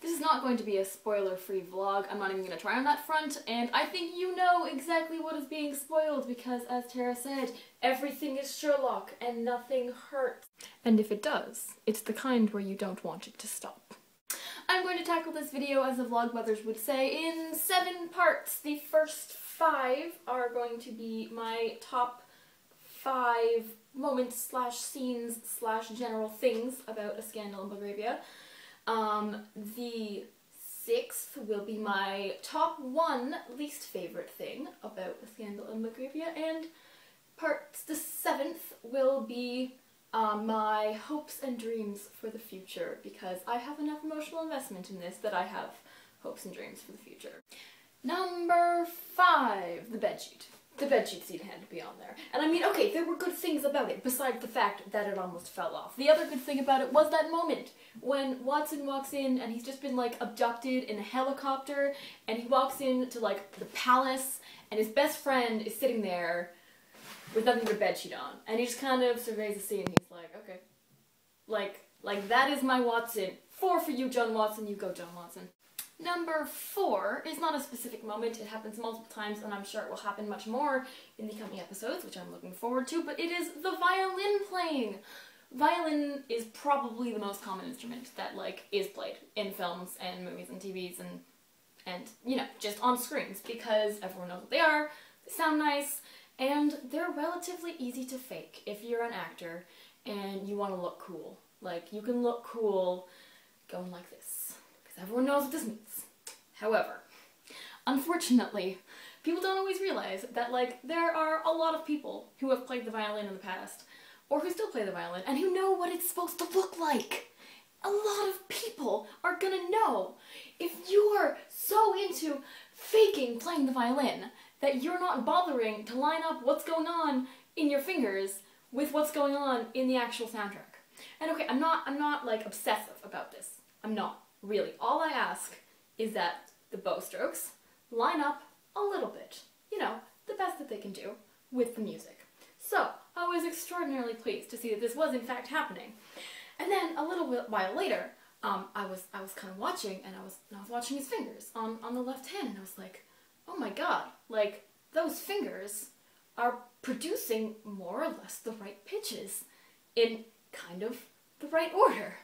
This is not going to be a spoiler-free vlog. I'm not even going to try on that front, and I think you know exactly what is being spoiled because, as Tara said, everything is Sherlock and nothing hurts. And if it does, it's the kind where you don't want it to stop. I'm going to tackle this video, as the vlogbrothers would say, in seven parts. The first five are going to be my top five moments slash scenes slash general things about A Scandal in Belgravia. Um, the sixth will be my top one least favorite thing about A Scandal in Belgravia, and part the seventh will be um, my hopes and dreams for the future because I have enough emotional investment in this that I have hopes and dreams for the future. Number five, the bedsheet. The bedsheet scene had to be on there. And I mean, okay, there were good things about it, besides the fact that it almost fell off. The other good thing about it was that moment when Watson walks in and he's just been like abducted in a helicopter and he walks into like the palace and his best friend is sitting there with nothing but a bedsheet on. And he just kind of surveys the scene and he's like, okay. Like, like that is my Watson. Four for you, John Watson. You go, John Watson. Number four is not a specific moment, it happens multiple times and I'm sure it will happen much more in the coming episodes, which I'm looking forward to, but it is the violin playing! Violin is probably the most common instrument that, like, is played in films and movies and TVs and, and, you know, just on screens, because everyone knows what they are, they sound nice, and they're relatively easy to fake if you're an actor and you want to look cool. Like, you can look cool going like this, everyone knows what this means. However, unfortunately, people don't always realize that, like, there are a lot of people who have played the violin in the past, or who still play the violin, and who know what it's supposed to look like. A lot of people are gonna know. If you're so into faking playing the violin that you're not bothering to line up what's going on in your fingers with what's going on in the actual soundtrack. And okay, I'm not I'm not like obsessive about this. I'm not, really. All I ask is that the bow strokes line up a little bit. You know, the best that they can do with the music. So, I was extraordinarily pleased to see that this was in fact happening. And then a little while later, um, I was I was kind of watching and I was I was watching his fingers on, on the left hand and I was like, oh my god, like those fingers are producing more or less the right pitches in kind of the right order.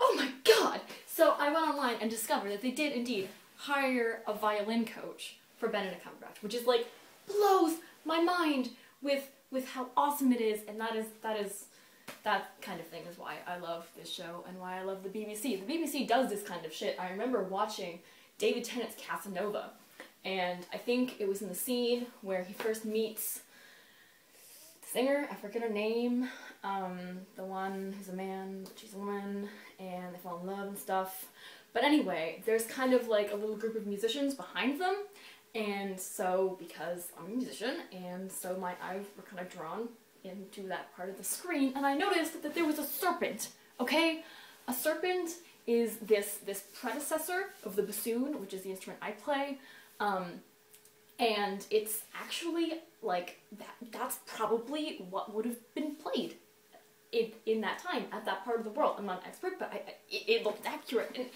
Oh my god! So I went online and discovered that they did indeed hire a violin coach for Benedict Cumberbatch, which is like blows my mind with with how awesome it is, and that is that is that kind of thing is why I love this show and why I love the BBC. The BBC does this kind of shit. I remember watching David Tennant's Casanova, and I think it was in the scene where he first meets singer, I forget her name, um, the one who's a man, she's a woman, and they fall in love and stuff. But anyway, there's kind of like a little group of musicians behind them, and so because I'm a musician, and so my eyes were kind of drawn into that part of the screen, and I noticed that there was a serpent, okay? A serpent is this, this predecessor of the bassoon, which is the instrument I play, um, and it's actually like that that's probably what would have been played in, in that time at that part of the world. I'm not an expert, but I, I, it, looked accurate. And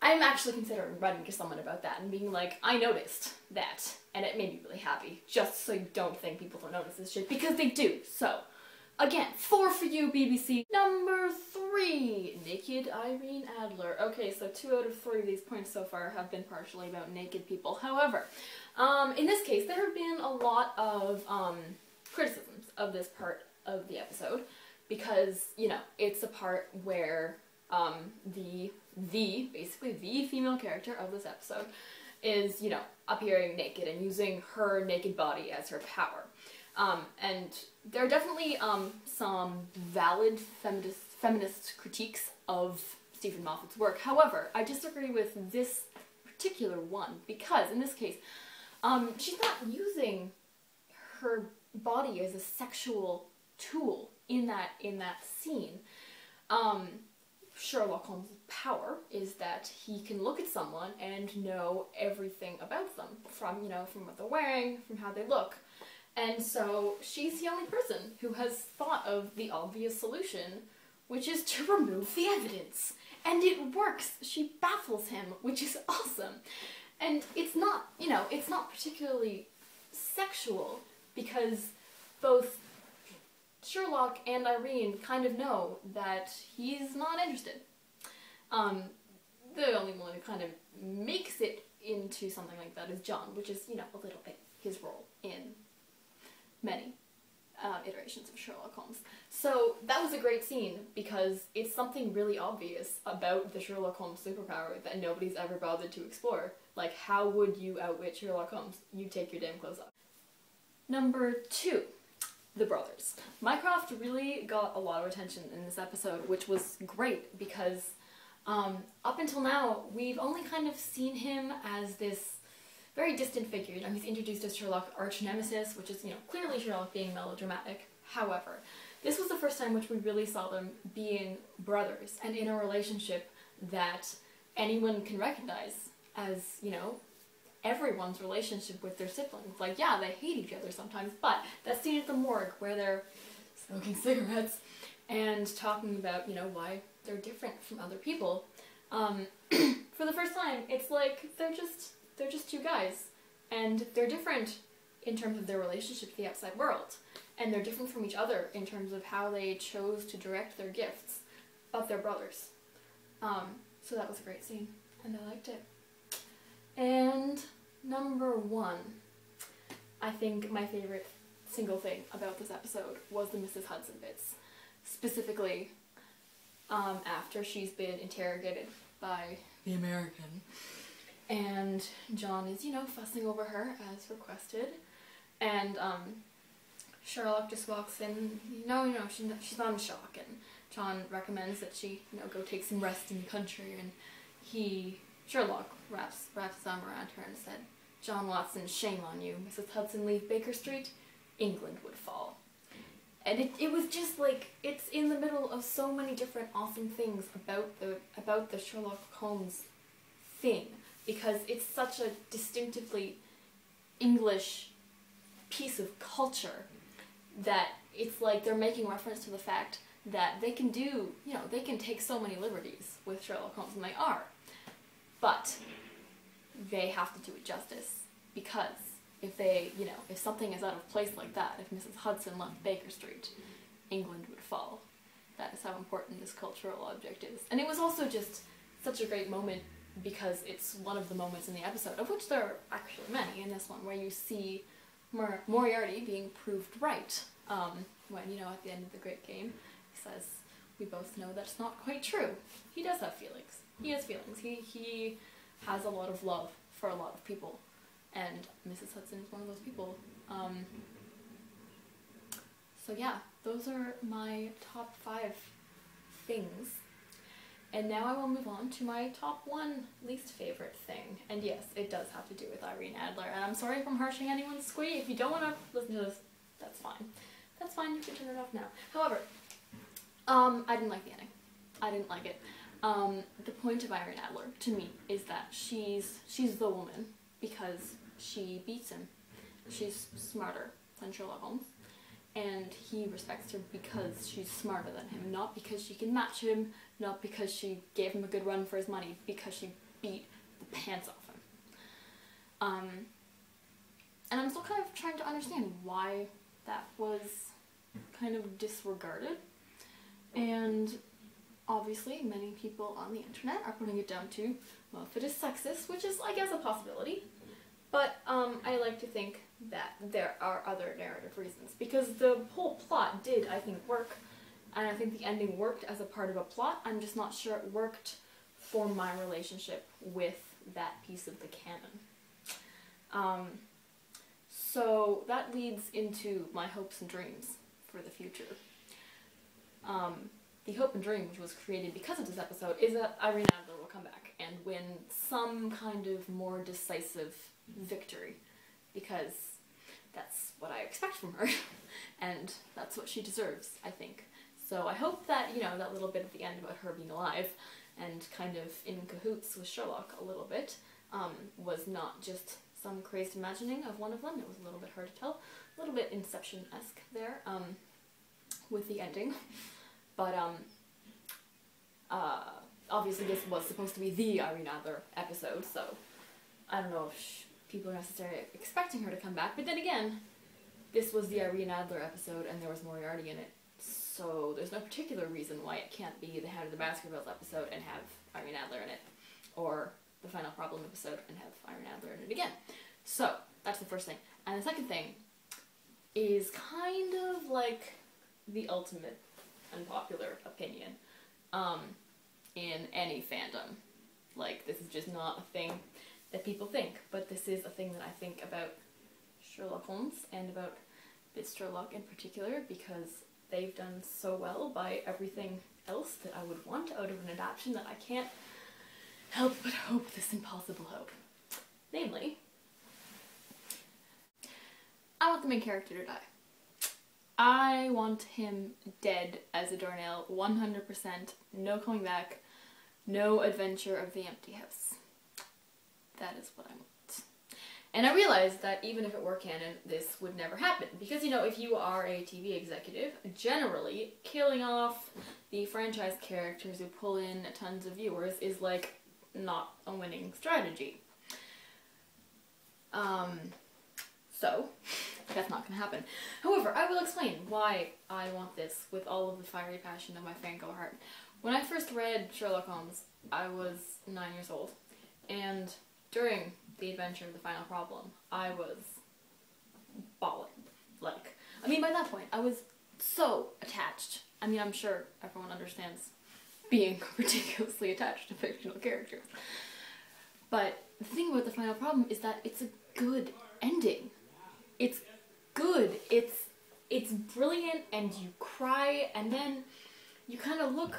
I'm actually considering writing to someone about that and being like, I noticed that, and it made me really happy, just so you don't think people don't notice this shit, because they do, so. Again, four for you, BBC. Number three, Naked Irene Adler. Okay, so two out of three of these points so far have been partially about naked people. However, um, in this case, there have been a lot of um, criticisms of this part of the episode because, you know, it's a part where um, the, the, basically the female character of this episode is, you know, appearing naked and using her naked body as her power. Um, and there are definitely um, some valid feminist, feminist critiques of Steven Moffat's work. However, I disagree with this particular one because in this case, um, she's not using her body as a sexual tool in that in that scene. Um, Sherlock Holmes' power is that he can look at someone and know everything about them from you know from what they're wearing, from how they look. And so she's the only person who has thought of the obvious solution, which is to remove the evidence. And it works. She baffles him, which is awesome. And it's not, you know, it's not particularly sexual because both Sherlock and Irene kind of know that he's not interested. Um, the only one who kind of makes it into something like that is John, which is, you know, a little bit his role in many uh, iterations of Sherlock Holmes. So that was a great scene because it's something really obvious about the Sherlock Holmes superpower that nobody's ever bothered to explore. Like, how would you outwit Sherlock Holmes? You take your damn clothes off. Number two, the brothers. Mycroft really got a lot of attention in this episode, which was great because um, up until now, we've only kind of seen him as this very distant figure. You know, he's introduced as Sherlock arch nemesis, which is, you know, clearly Sherlock being melodramatic. However, this was the first time which we really saw them being brothers and in a relationship that anyone can recognize as, you know, everyone's relationship with their siblings. Like, yeah, they hate each other sometimes, but that scene at the morgue where they're smoking cigarettes and talking about, you know, why they're different from other people. Um, for the first time, it's like they're just they're just two guys, and they're different in terms of their relationship to the outside world, and they're different from each other in terms of how they chose to direct their gifts, but they're brothers. Um, so that was a great scene, and I liked it. And number one, I think my favorite single thing about this episode was the Mrs. Hudson bits. Specifically, um, after she's been interrogated by the American. And John is, you know, fussing over her as requested. And um, Sherlock just walks in, no, no, she, she's in shock. And John recommends that she, you know, go take some rest in the country. And he, Sherlock, wraps, wraps his arm around her and said, John Watson, shame on you. Mrs. Hudson leave Baker Street, England would fall. And it, it was just like it's in the middle of so many different awesome things about the about the Sherlock Holmes thing because it's such a distinctively English piece of culture that it's like they're making reference to the fact that they can do, you know, they can take so many liberties with Sherlock Holmes and they are. But they have to do it justice because if they, you know, if something is out of place like that, if Mrs. Hudson left Baker Street, England would fall. That is how important this cultural object is. And it was also just such a great moment because it's one of the moments in the episode, of which there are actually many in this one, where you see Mor Moriarty being proved right. Um, when, you know, at the end of the great game, he says, we both know that's not quite true. He does have feelings. He has feelings. He, he has a lot of love for a lot of people and Mrs. Hudson is one of those people. Um, so yeah, those are my top five things. And now I will move on to my top one least favorite thing. And yes, it does have to do with Irene Adler. And I'm sorry if I'm harshing anyone's squee. If you don't want to listen to this, that's fine. That's fine, you can turn it off now. However, um, I didn't like the ending. I didn't like it. Um, the point of Irene Adler, to me, is that she's she's the woman because she beats him. She's smarter than Sherlock Holmes, and he respects her because she's smarter than him, not because she can match him, not because she gave him a good run for his money, because she beat the pants off him. Um, and I'm still kind of trying to understand why that was kind of disregarded. And obviously, many people on the internet are putting it down to, well, if it is sexist, which is, I guess, a possibility. But um, I like to think that there are other narrative reasons because the whole plot did, I think, work, and I think the ending worked as a part of a plot. I'm just not sure it worked for my relationship with that piece of the canon. Um, so that leads into my hopes and dreams for the future. Um, the hope and dream, which was created because of this episode, is that Irene Adler will come back and win some kind of more decisive victory because that's what I expect from her and that's what she deserves, I think. So I hope that, you know, that little bit at the end about her being alive and kind of in cahoots with Sherlock a little bit um, was not just some crazed imagining of one of them. It was a little bit hard to tell. A little bit Inception-esque there um, with the ending. But um, uh, obviously this was supposed to be the Irene Adler episode, so I don't know if people are necessarily expecting her to come back. But then again, this was the Irene Adler episode, and there was Moriarty in it, so there's no particular reason why it can't be the Head of the Baskervilles episode and have Irene Adler in it, or the Final Problem episode and have Irene Adler in it again. So that's the first thing, and the second thing is kind of like the ultimate unpopular opinion um, in any fandom. Like, this is just not a thing that people think, but this is a thing that I think about Sherlock Holmes and about Sherlock in particular because they've done so well by everything else that I would want out of an adaptation that I can't help but hope this impossible hope. Namely, I want the main character to die. I want him dead as a doornail, 100%, no coming back, no adventure of the empty house. That is what I want. And I realized that even if it were canon, this would never happen. Because, you know, if you are a TV executive, generally, killing off the franchise characters who pull in tons of viewers is like not a winning strategy. Um, so, that's not going to happen. However, I will explain why I want this with all of the fiery passion of my fangirl heart. When I first read Sherlock Holmes, I was nine years old, and during the adventure of the final problem, I was bawling. Like, I mean, by that point, I was so attached. I mean, I'm sure everyone understands being ridiculously attached to fictional characters. But the thing about the final problem is that it's a good ending. It's good. It's it's brilliant and you cry and then you kind of look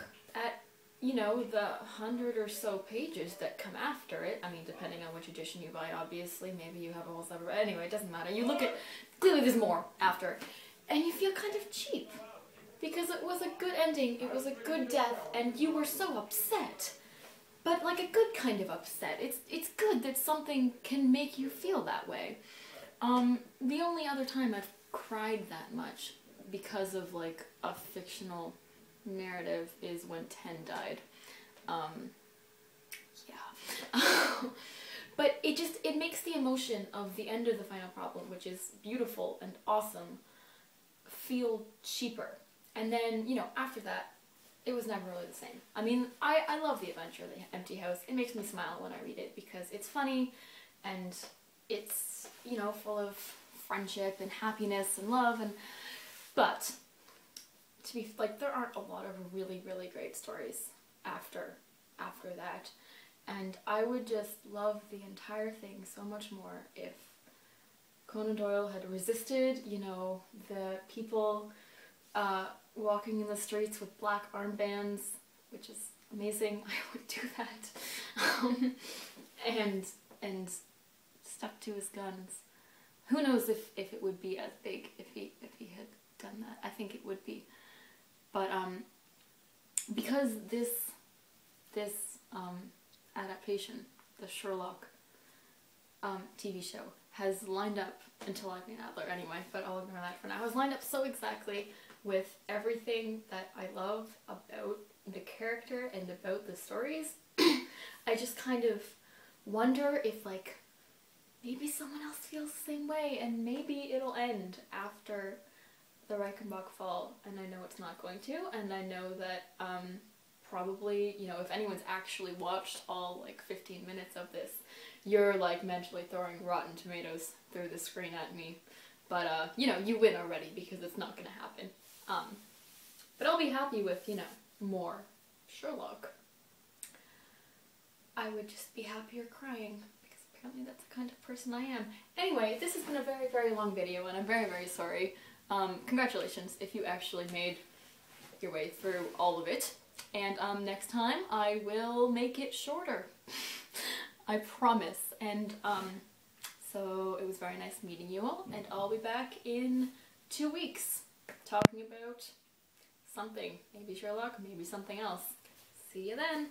you know the hundred or so pages that come after it. I mean, depending on which edition you buy, obviously, maybe you have a whole separate. But anyway, it doesn't matter. You look at clearly there's more after, and you feel kind of cheap because it was a good ending. It was a good death, and you were so upset. But like a good kind of upset. It's it's good that something can make you feel that way. Um, the only other time I've cried that much because of like a fictional narrative is when Ten died. Um, yeah. but it just, it makes the emotion of the end of the final problem, which is beautiful and awesome, feel cheaper. And then, you know, after that, it was never really the same. I mean, I, I love The Adventure of the Empty House. It makes me smile when I read it because it's funny and it's you know full of friendship and happiness and love and but to be like there aren't a lot of really really great stories after after that and I would just love the entire thing so much more if Conan Doyle had resisted you know the people uh, walking in the streets with black armbands which is amazing I would do that um, and and stuck to his guns. Who knows if, if it would be as big if he if he had done that. I think it would be. But um because this this um adaptation, the Sherlock um TV show, has lined up until Irene Adler anyway, but I'll ignore that for now. Has lined up so exactly with everything that I love about the character and about the stories. I just kind of wonder if like maybe someone else feels the same way and maybe it'll end after the Reichenbach fall and I know it's not going to and I know that um, probably, you know, if anyone's actually watched all like 15 minutes of this, you're like mentally throwing rotten tomatoes through the screen at me. But, uh, you know, you win already because it's not going to happen. Um, but I'll be happy with, you know, more Sherlock. I would just be happier crying because apparently that's the kind of person I am. Anyway, this has been a very, very long video and I'm very, very sorry. Um, congratulations if you actually made your way through all of it. And um, next time I will make it shorter. I promise. And um, so it was very nice meeting you all and I'll be back in two weeks talking about something. Maybe Sherlock, maybe something else. See you then.